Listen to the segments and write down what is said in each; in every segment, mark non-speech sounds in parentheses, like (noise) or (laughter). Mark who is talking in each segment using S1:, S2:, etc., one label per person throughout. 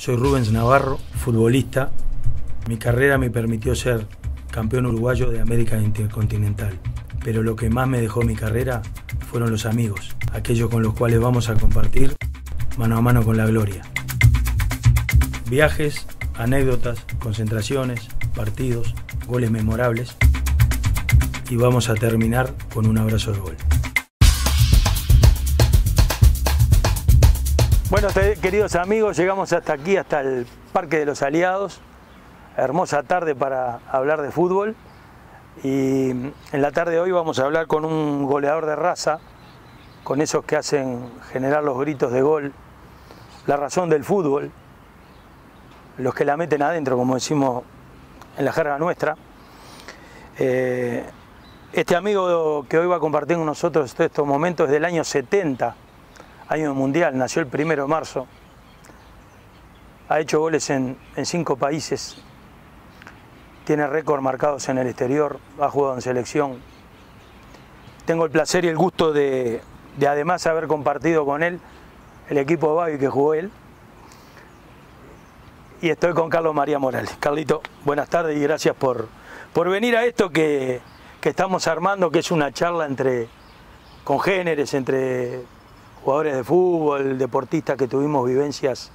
S1: Soy Rubens Navarro, futbolista. Mi carrera me permitió ser campeón uruguayo de América Intercontinental. Pero lo que más me dejó mi carrera fueron los amigos, aquellos con los cuales vamos a compartir mano a mano con la gloria. Viajes, anécdotas, concentraciones, partidos, goles memorables. Y vamos a terminar con un abrazo de gol. Bueno, queridos amigos, llegamos hasta aquí, hasta el Parque de los Aliados. Hermosa tarde para hablar de fútbol. Y en la tarde de hoy vamos a hablar con un goleador de raza, con esos que hacen generar los gritos de gol, la razón del fútbol, los que la meten adentro, como decimos en la jerga nuestra. Eh, este amigo que hoy va a compartir con nosotros estos momentos es del año 70 año mundial, nació el primero de marzo, ha hecho goles en, cinco países, tiene récord marcados en el exterior, ha jugado en selección. Tengo el placer y el gusto de, además haber compartido con él el equipo de Babi que jugó él. Y estoy con Carlos María Morales. Carlito, buenas tardes y gracias por, por venir a esto que, que estamos armando, que es una charla entre congéneres, entre jugadores de fútbol, deportistas que tuvimos vivencias,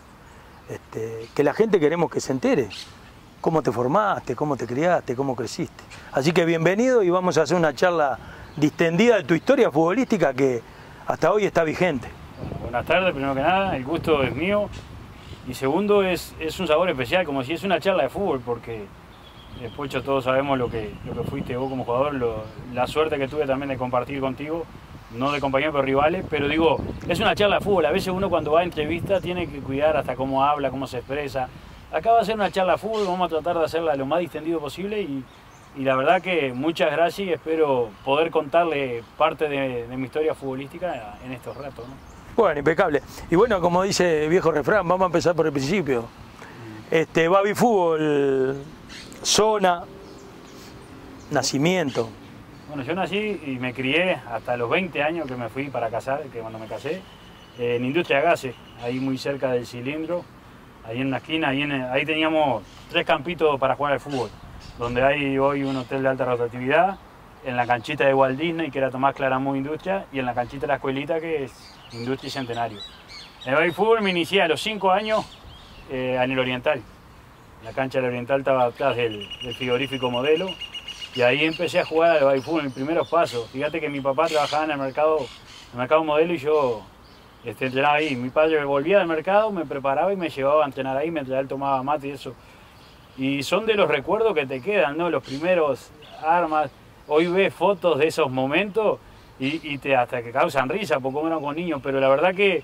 S1: este, que la gente queremos que se entere. Cómo te formaste, cómo te criaste, cómo creciste. Así que bienvenido y vamos a hacer una charla distendida de tu historia futbolística que hasta hoy está vigente.
S2: buenas tardes, primero que nada, el gusto es mío. Y segundo, es, un sabor especial, como si es una charla de fútbol, porque después todos sabemos lo que fuiste vos como jugador, la suerte que tuve también de compartir contigo no de compañeros pero rivales, pero digo, es una charla fútbol, a veces uno cuando va a entrevista tiene que cuidar hasta cómo habla, cómo se expresa. Acá va a ser una charla fútbol, vamos a tratar de hacerla lo más distendido posible y, la verdad que muchas gracias y espero poder contarle parte de, mi historia futbolística en estos ratos.
S1: Bueno, impecable. Y bueno, como dice viejo refrán, vamos a empezar por el principio. Este, Babi Fútbol, zona, nacimiento,
S2: bueno, yo nací y me crié hasta los 20 años que me fui para casar, que cuando me casé, en Industria Gases, ahí muy cerca del cilindro, ahí en la esquina, ahí, ahí teníamos tres campitos para jugar al fútbol, donde hay hoy un hotel de alta rotatividad, en la canchita de Walt Disney, que era Tomás Claramunt Industria, y en la canchita de la escuelita, que es Industria y Centenario. En el fútbol me inicié a los 5 años eh, en el Oriental. La cancha del Oriental estaba atrás del, del frigorífico modelo, y ahí empecé a jugar al fútbol en mis primeros pasos. Fíjate que mi papá trabajaba en el mercado, en el mercado modelo y yo este, entrenaba ahí. Mi padre volvía del mercado, me preparaba y me llevaba a entrenar ahí mientras él tomaba mate y eso. Y son de los recuerdos que te quedan, ¿no? Los primeros armas. Hoy ves fotos de esos momentos y, te, hasta que causan risa, porque eran con niños, pero la verdad que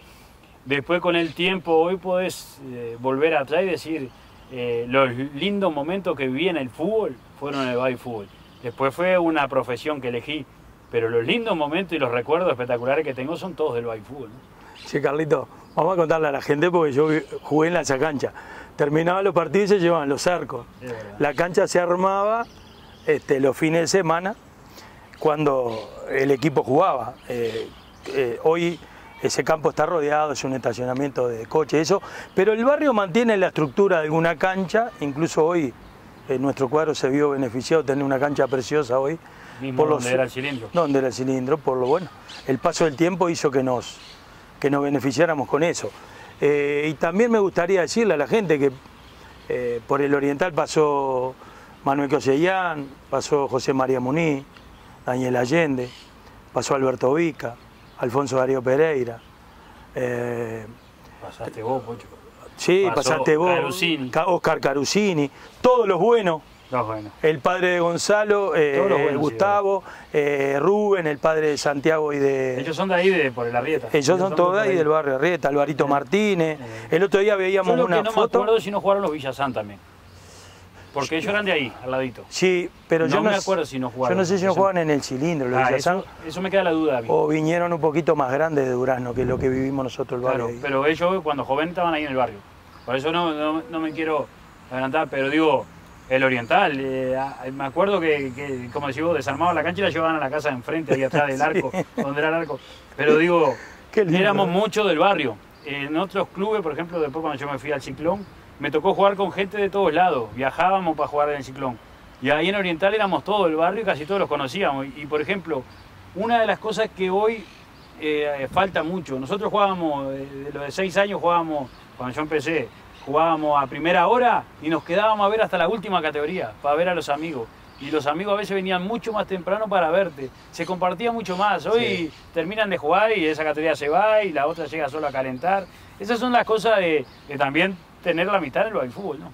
S2: después con el tiempo hoy podés eh, volver atrás y decir eh, los lindos momentos que viví en el fútbol fueron en el baby fútbol. Después fue una profesión que elegí, pero los lindos momentos y los recuerdos espectaculares que tengo son todos del fútbol.
S1: Sí, Carlito, vamos a contarle a la gente porque yo jugué en esa cancha. Terminaban los partidos y se llevaban los arcos. La cancha se armaba este, los fines de semana cuando el equipo jugaba. Eh, eh, hoy ese campo está rodeado, es un estacionamiento de coches, eso, pero el barrio mantiene la estructura de alguna cancha, incluso hoy nuestro cuadro se vio beneficiado tener una cancha preciosa hoy.
S2: por donde era el cilindro.
S1: Donde era el cilindro, por lo bueno. El paso del tiempo hizo que nos, que nos beneficiáramos con eso. Eh, y también me gustaría decirle a la gente que eh, por el Oriental pasó Manuel Cosellán, pasó José María Muní, Daniel Allende, pasó Alberto Vica, Alfonso Darío Pereira.
S2: Eh, Pasaste vos, Pocho.
S1: Sí, pasaste vos, Oscar Carusini, todos los buenos.
S2: Los buenos.
S1: El padre de Gonzalo, eh, Gustavo, eh, Rubén, el padre de Santiago y de...
S2: Ellos son de ahí, de, por el Arrieta.
S1: Ellos, son, todos de ahí, del barrio Arrieta, Alvarito Martínez. El otro día veíamos Yo una
S2: que no
S1: foto...
S2: me acuerdo si no jugaron los Villasán también. Porque ellos eran de ahí, al ladito.
S1: Sí, pero yo no
S2: me acuerdo si no jugaron.
S1: Yo no sé si no jugaban en el cilindro, los
S2: ah, eso, me queda la duda.
S1: O vinieron un poquito más grandes de Durazno, que es lo que vivimos nosotros el barrio.
S2: Claro, pero ellos cuando joven estaban ahí en el barrio. Por eso no, no, me quiero adelantar, pero digo, el oriental, eh, me acuerdo que, como decís vos, desarmaban la cancha y la llevaban a la casa de enfrente, ahí atrás del (laughs) arco, donde era el arco. Pero digo, (laughs) éramos muchos del barrio. en otros clubes, por ejemplo, después cuando yo me fui al Ciclón, me tocó jugar con gente de todos lados, viajábamos para jugar en el Ciclón. Y ahí en Oriental éramos todo el barrio y casi todos los conocíamos. Y, por ejemplo, una de las cosas que hoy eh, falta mucho, nosotros jugábamos, eh, de los de seis años jugábamos, cuando yo empecé, jugábamos a primera hora y nos quedábamos a ver hasta la última categoría, para ver a los amigos. Y los amigos a veces venían mucho más temprano para verte. Se compartía mucho más. Hoy terminan de jugar y esa categoría se va y la otra llega solo a calentar. Esas son las cosas de, también tener la mitad en el fútbol, ¿no?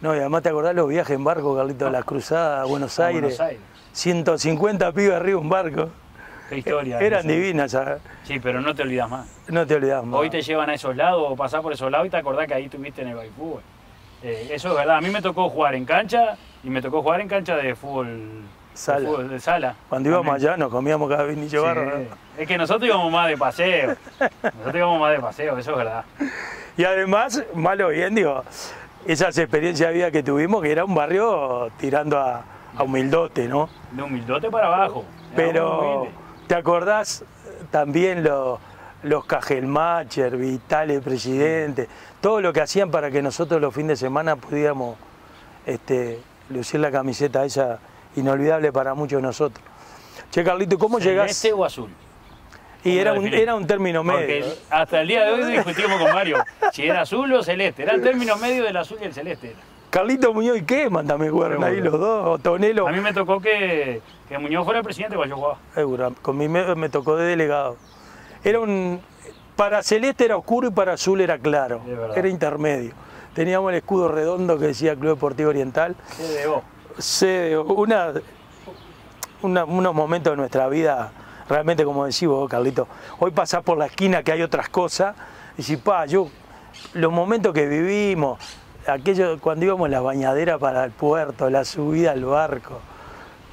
S1: No, y además te acordás los viajes en barco, Carlito, a la cruzada a Buenos Aires. Buenos Aires. 150 pibes arriba un barco.
S2: Qué historia.
S1: Eran divinas. ¿sabes?
S2: Sí, pero no te olvidas más.
S1: No te olvidas más.
S2: Hoy te llevan a esos lados o pasás por esos lados y te acordás que ahí tuviste en el fútbol. Eh, eso es verdad. A mí me tocó jugar en cancha y me tocó jugar en cancha de fútbol.
S1: Sala.
S2: De, sala.
S1: Cuando íbamos allá nos comíamos cada vinillo barro.
S2: Es que nosotros íbamos más de paseo. Nosotros íbamos más de paseo, eso es verdad.
S1: Y además, malo bien, digo, esas experiencias de vida que tuvimos, que era un barrio tirando a, humildote, ¿no?
S2: De humildote para abajo.
S1: Pero, ¿te acordás también los Cajelmacher, Vitales, Presidente, todo lo que hacían para que nosotros los fines de semana pudiéramos este, lucir la camiseta esa inolvidable para muchos de nosotros? Che, Carlito, ¿cómo llegás?
S2: ¿Celeste o azul?
S1: Y era un, era un término medio.
S2: Porque hasta el día de hoy discutimos con Mario si era azul o celeste. Era el término medio del azul y el celeste.
S1: Carlito Muñoz y qué, mándame jugaron ahí los dos, Tonelo.
S2: A mí me tocó que, que Muñoz fuera el presidente cuando yo jugaba.
S1: con mí me, tocó de delegado. Era un. Para celeste era oscuro y para azul era claro. Era intermedio. Teníamos el escudo redondo que decía Club Deportivo Oriental.
S2: Se
S1: Una, una, unos momentos de nuestra vida realmente como decís vos, Carlito, hoy pasás por la esquina que hay otras cosas, y si pa, yo, los momentos que vivimos, aquello cuando íbamos en la bañadera para el puerto, la subida al barco,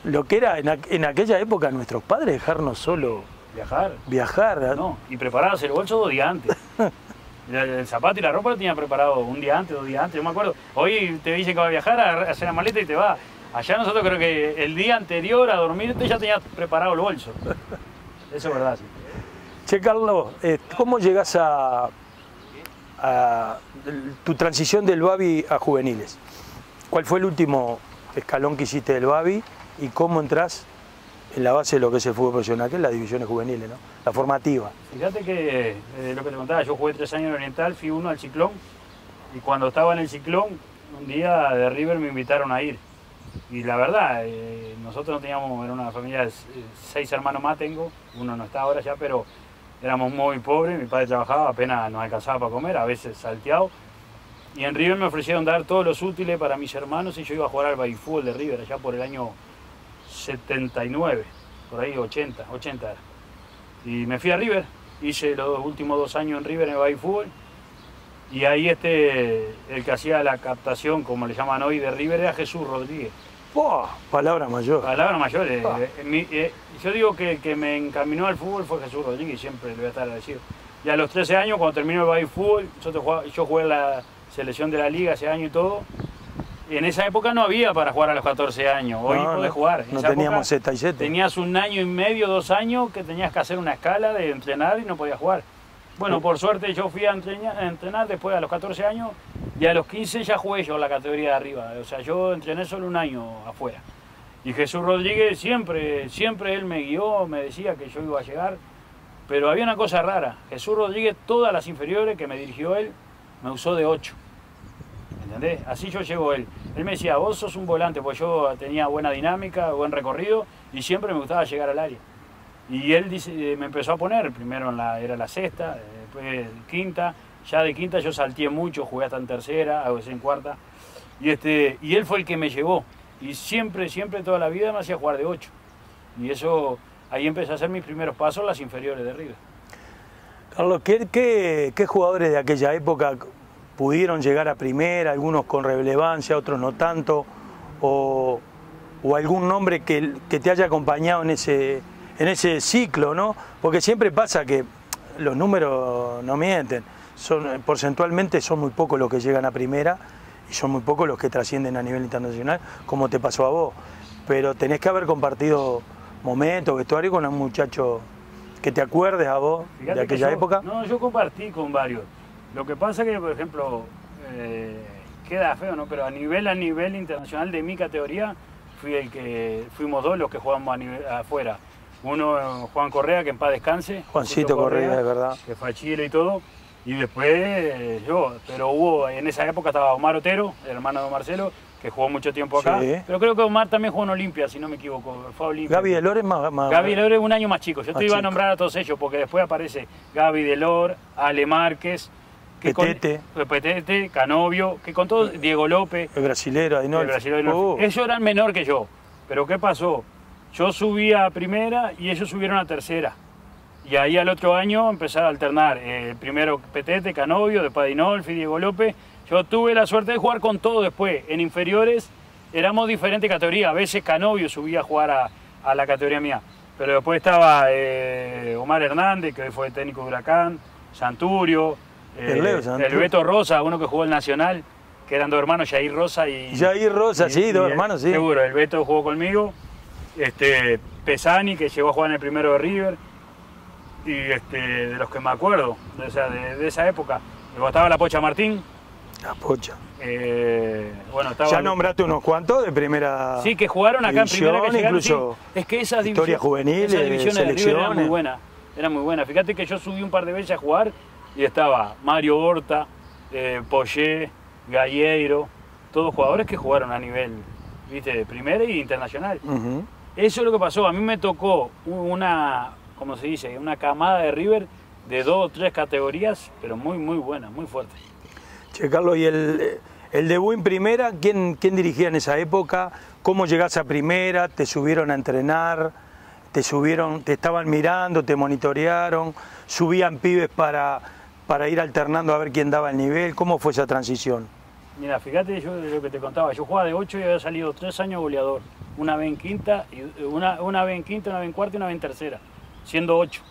S1: lo que era en, aquella época nuestros padres dejarnos solo
S2: viajar.
S1: Viajar.
S2: No, y prepararse el bolso dos días antes. (laughs) el, zapato y la ropa lo tenían preparado un día antes, dos días antes, yo me acuerdo. Hoy te dicen que va a viajar a hacer la maleta y te va. Allá nosotros creo que el día anterior a dormirte ya tenías preparado el bolso. Eso es verdad, sí.
S1: Che, Carlos, eh, ¿cómo llegas a, tu transición del Babi a juveniles? ¿Cuál fue el último escalón que hiciste del Babi y cómo entras en la base de lo que es el fútbol profesional, que es las divisiones juveniles, ¿no? la formativa?
S2: Fíjate que eh, lo que te contaba, yo jugué tres años en Oriental, fui uno al Ciclón y cuando estaba en el Ciclón, un día de River me invitaron a ir y la verdad, eh, nosotros no teníamos, era una familia de seis hermanos más tengo, uno no está ahora ya, pero éramos muy pobres, mi padre trabajaba, apenas nos alcanzaba para comer, a veces salteado. Y en River me ofrecieron dar todos los útiles para mis hermanos y yo iba a jugar al fútbol de River allá por el año 79, por ahí 80, 80 era. Y me fui a River, hice los últimos dos años en River en el fútbol y ahí este, el que hacía la captación, como le llaman hoy, de River era Jesús Rodríguez.
S1: Palabra mayor.
S2: Palabra mayor. Eh, eh, eh, yo digo que el que me encaminó al fútbol fue Jesús Rodríguez, siempre le voy a estar agradecido. Y a los 13 años, cuando terminó el Bay Fútbol, yo, yo jugué en la selección de la liga ese año y todo. Y en esa época no había para jugar a los 14 años. Hoy podés jugar.
S1: no teníamos Z y
S2: Tenías un año y medio, dos años que tenías que hacer una escala de entrenar y no podías jugar. Bueno, por suerte yo fui a entrenar, después a los 14 años y a los 15 ya jugué yo la categoría de arriba. O sea, yo entrené solo un año afuera. Y Jesús Rodríguez siempre, siempre él me guió, me decía que yo iba a llegar. Pero había una cosa rara. Jesús Rodríguez, todas las inferiores que me dirigió él, me usó de 8. ¿Entendés? Así yo llego él. Él me decía, vos sos un volante, pues yo tenía buena dinámica, buen recorrido y siempre me gustaba llegar al área. Y él dice, me empezó a poner, primero en la, era la sexta, después quinta, ya de quinta yo salté mucho, jugué hasta en tercera, a veces en cuarta, y, este, y él fue el que me llevó, y siempre, siempre toda la vida me hacía jugar de ocho, y eso, ahí empecé a hacer mis primeros pasos las inferiores de River.
S1: Carlos, ¿qué, qué, jugadores de aquella época pudieron llegar a primera, algunos con relevancia, otros no tanto, o, o algún nombre que, que te haya acompañado en ese en ese ciclo, ¿no? Porque siempre pasa que los números no mienten, son, porcentualmente son muy pocos los que llegan a primera y son muy pocos los que trascienden a nivel internacional, como te pasó a vos. Pero tenés que haber compartido momentos, vestuario con un muchacho que te acuerdes a vos de aquella época.
S2: No, yo compartí con varios. Lo que pasa que, por ejemplo, eh, queda feo, ¿no? Pero a nivel, a nivel internacional de mi categoría, fui el que, fuimos dos los que jugamos a nivel, afuera. Uno, Juan Correa, que en paz descanse.
S1: Juancito Correa, de verdad.
S2: Que fue a Chile y todo. Y después yo, pero hubo, en esa época estaba Omar Otero, el hermano de Marcelo, que jugó mucho tiempo acá. Pero creo que Omar también jugó en Olimpia, si no me equivoco. Fue a Olimpia.
S1: Gaby Delor es más, más
S2: Gaby Delor es un año más chico. Yo te iba a nombrar a todos ellos, porque después aparece Gaby Delor, Ale Márquez,
S1: que Petete.
S2: Con, Petete, Canovio, que con todo, Diego López.
S1: El brasilero,
S2: El brasilero uh. Ellos eran menor que yo. Pero ¿qué pasó? Yo subí a primera y ellos subieron a tercera. Y ahí al otro año empezaron a alternar. Eh, primero Petete, Canovio, después Dinolfi, Diego López. Yo tuve la suerte de jugar con todo después. En inferiores éramos diferentes categorías. A veces Canovio subía a jugar a, la categoría mía. Pero después estaba eh, Omar Hernández, que hoy fue técnico de Huracán, Santurio, el, eh, Beto Rosa, uno que jugó el Nacional, que eran dos hermanos, Jair Rosa y.
S1: Jair Rosa, sí, dos hermanos, sí.
S2: Seguro, el Beto jugó conmigo. Este, Pesani, que llegó a jugar en el primero de River. Y este, de los que me acuerdo, o sea, de, esa época. Luego estaba la Pocha Martín.
S1: La Pocha.
S2: Eh, bueno, estaba
S1: ya nombraste unos cuantos de primera.
S2: Sí, que jugaron acá en primera que
S1: incluso
S2: Es que esas
S1: divisiones, juveniles,
S2: esas divisiones de River eran muy buenas. Eran muy buenas. Fíjate que yo subí un par de veces a jugar y estaba Mario Horta, eh, Poyé, Galleiro, todos jugadores que jugaron a nivel, viste, de primera y internacional. Eso es lo que pasó. A mí me tocó una, como se dice, una camada de River de dos o tres categorías, pero muy, muy buena, muy fuerte.
S1: Che, Carlos, ¿y el, el debut en primera, ¿quién, quién dirigía en esa época? ¿Cómo llegaste a primera? ¿Te subieron a entrenar? ¿Te subieron, te estaban mirando, te monitorearon? ¿Subían pibes para para ir alternando a ver quién daba el nivel? ¿Cómo fue esa transición?
S2: Mira, fíjate yo lo que te contaba, yo jugaba de 8 y había salido tres años goleador, una vez en quinta, una, una vez en quinta, una vez en cuarta y una vez en tercera, siendo 8.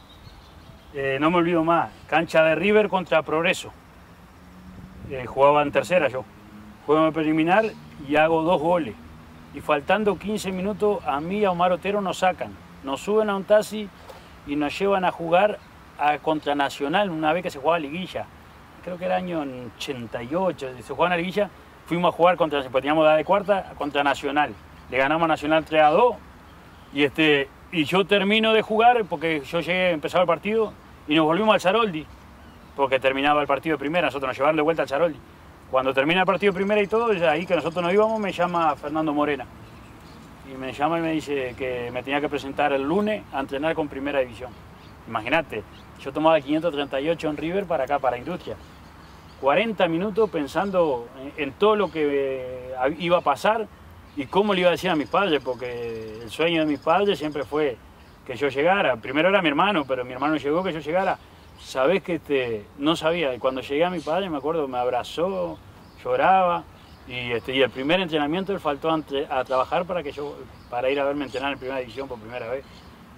S2: Eh, no me olvido más, cancha de River contra Progreso. Eh, jugaba en tercera yo. Juego preliminar y hago dos goles. Y faltando 15 minutos, a mí y a Omar Otero nos sacan. Nos suben a un taxi y nos llevan a jugar a contra Nacional una vez que se jugaba liguilla. Creo que era año 88, se jugaba en liguilla. Fuimos a jugar contra, teníamos edad de cuarta, contra Nacional. Le ganamos a Nacional 3 a 2. Y, este, y yo termino de jugar porque yo llegué, empezaba el partido y nos volvimos al Charoldi. Porque terminaba el partido de primera, nosotros nos llevaron de vuelta al Charoldi. Cuando termina el partido de primera y todo, ahí que nosotros nos íbamos, me llama Fernando Morena. Y me llama y me dice que me tenía que presentar el lunes a entrenar con primera división. Imagínate, yo tomaba 538 en River para acá, para Industria. 40 minutos pensando en, todo lo que eh, iba a pasar y cómo le iba a decir a mis padres, porque el sueño de mis padres siempre fue que yo llegara. Primero era mi hermano, pero mi hermano llegó que yo llegara. Sabés que este, no sabía. Y cuando llegué a mi padre, me acuerdo, me abrazó, lloraba. Y, este, y el primer entrenamiento él faltó a, trabajar para, que yo, para ir a verme entrenar en primera división por primera vez.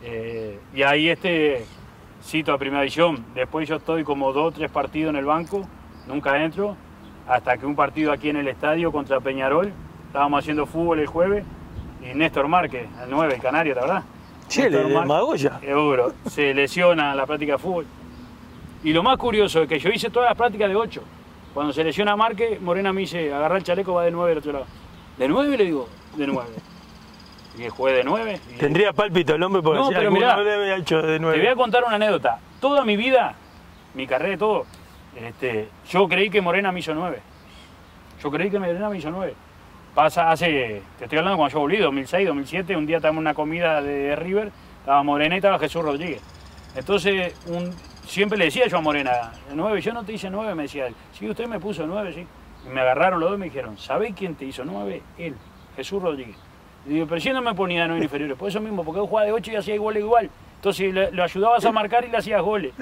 S2: Eh, y ahí este, cito a Primera División. Después yo estoy como dos o tres partidos en el banco, nunca entro, hasta que un partido aquí en el estadio contra Peñarol, estábamos haciendo fútbol el jueves, y Néstor Márquez, el 9, el canario, verdad?
S1: Sí, el de Magoya.
S2: Seguro, se lesiona la práctica de fútbol. Y lo más curioso es que yo hice todas las prácticas de 8. Cuando se lesiona Márquez, Morena me dice, agarra el chaleco, va de 9 al otro lado. ¿De 9? Le digo, de 9 que juegue de 9.
S1: Tendría pálpito el hombre porque no, pero mirá, había hecho de 9.
S2: Te voy a contar una anécdota. Toda mi vida, mi carrera y todo, este, yo creí que Morena me hizo 9. Yo creí que Morena me hizo 9. Pasa hace, te estoy hablando cuando yo volví, 2006, 2007, un día estábamos en una comida de River, estaba Morena y estaba Jesús Rodríguez. Entonces, siempre le decía yo a Morena, 9, yo no te hice 9, me decía él. Sí, usted me puso 9, sí. Y me agarraron los dos y me dijeron, ¿sabés quién te hizo 9? Él, Jesús Rodríguez. Y digo, pero si no me ponía no inferiores, por eso mismo, porque yo jugaba de 8 y hacía goles igual. Entonces lo ayudabas a marcar y le hacías goles.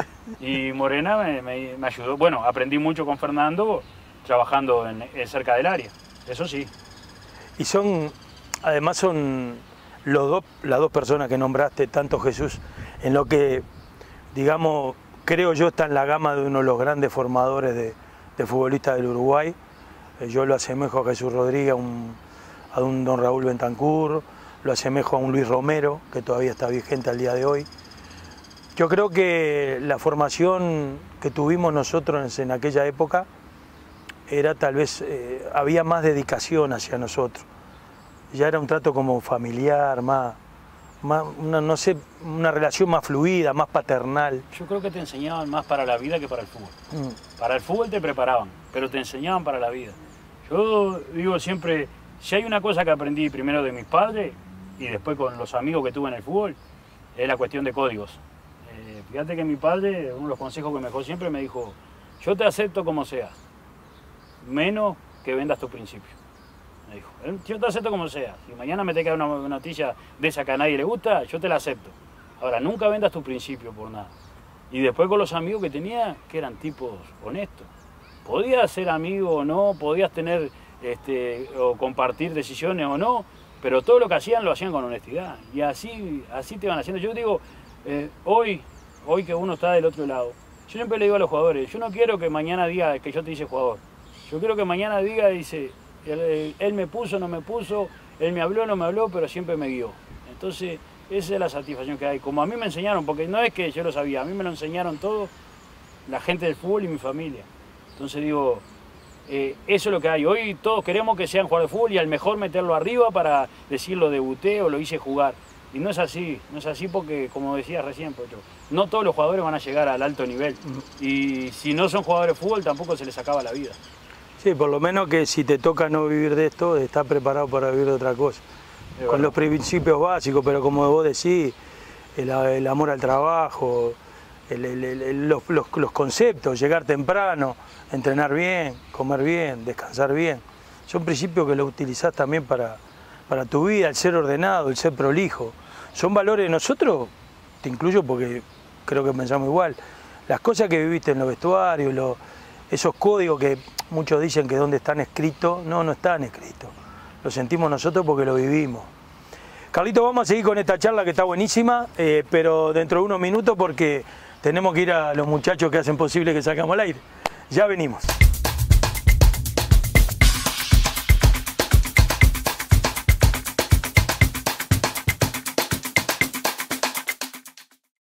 S2: Y Morena me, ayudó. Bueno, aprendí mucho con Fernando trabajando en, cerca del área. Eso sí.
S1: Y son, además son los dos, las dos personas que nombraste, tanto Jesús, en lo que, digamos, creo yo está en la gama de uno de los grandes formadores de, futbolistas del Uruguay. Eh, yo lo asemejo a Jesús Rodríguez, un a un don Raúl Bentancur, lo asemejo a un Luis Romero, que todavía está vigente al día de hoy. Yo creo que la formación que tuvimos nosotros en aquella época era tal vez, eh, había más dedicación hacia nosotros. Ya era un trato como familiar, más, más una, no sé, una relación más fluida, más paternal.
S2: Yo creo que te enseñaban más para la vida que para el fútbol. Mm. Para el fútbol te preparaban, pero te enseñaban para la vida. Yo digo siempre, si hay una cosa que aprendí primero de mis padres y después con los amigos que tuve en el fútbol, es la cuestión de códigos. Eh, fíjate que mi padre, uno de los consejos que me dejó siempre, me dijo, yo te acepto como seas, menos que vendas tu principio. Me dijo, eh, yo te acepto como sea. Si mañana me te queda una noticia de esa que a nadie le gusta, yo te la acepto. Ahora, nunca vendas tu principio por nada. Y después con los amigos que tenía, que eran tipos honestos. Podías ser amigo o no, podías tener este, o compartir decisiones o no, pero todo lo que hacían lo hacían con honestidad. Y así, así te van haciendo. Yo digo, eh, hoy, hoy que uno está del otro lado, yo siempre le digo a los jugadores, yo no quiero que mañana diga que yo te hice jugador. Yo quiero que mañana diga, dice, él, me puso, no me puso, él me habló, no me habló, pero siempre me guió. Entonces, esa es la satisfacción que hay. Como a mí me enseñaron, porque no es que yo lo sabía, a mí me lo enseñaron todo, la gente del fútbol y mi familia. Entonces digo, eh, eso es lo que hay. Hoy todos queremos que sean jugadores de fútbol y al mejor meterlo arriba para decirlo debuté o lo hice jugar. Y no es así, no es así porque, como decía recién, Pocho, no todos los jugadores van a llegar al alto nivel. Y si no son jugadores de fútbol, tampoco se les acaba la vida.
S1: Sí, por lo menos que si te toca no vivir de esto, estás preparado para vivir de otra cosa. Con los principios básicos, pero como vos decís, el, amor al trabajo, los, los conceptos, llegar temprano, entrenar bien, comer bien, descansar bien. Son principios que lo utilizás también para, para tu vida, el ser ordenado, el ser prolijo. Son valores, nosotros, te incluyo porque creo que pensamos igual, las cosas que viviste en los vestuarios, esos códigos que muchos dicen que donde están escritos, no, no están escritos. Lo sentimos nosotros porque lo vivimos. Carlito, vamos a seguir con esta charla que está buenísima, eh, pero dentro de unos minutos porque tenemos que ir a los muchachos que hacen posible que salgamos al aire. Ya venimos.